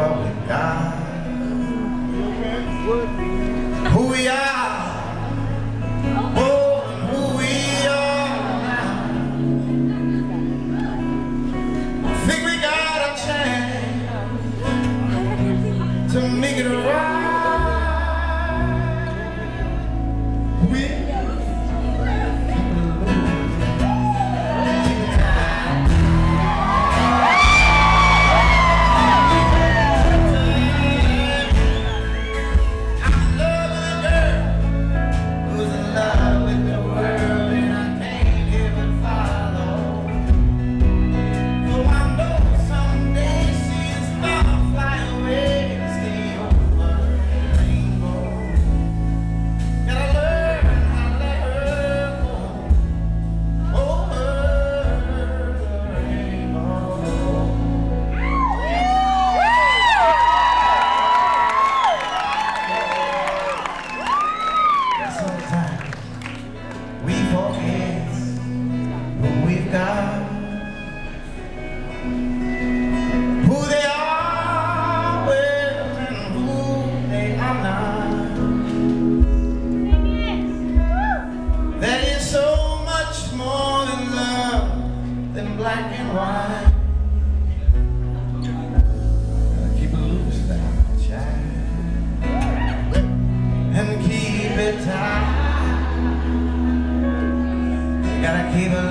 all we got. Who we are. Oh, who we are now. Think we got a chance to make it right. what we've got. Who they are and who they are not. That is so much more than love, than black and white. keep it tight. Gotta keep it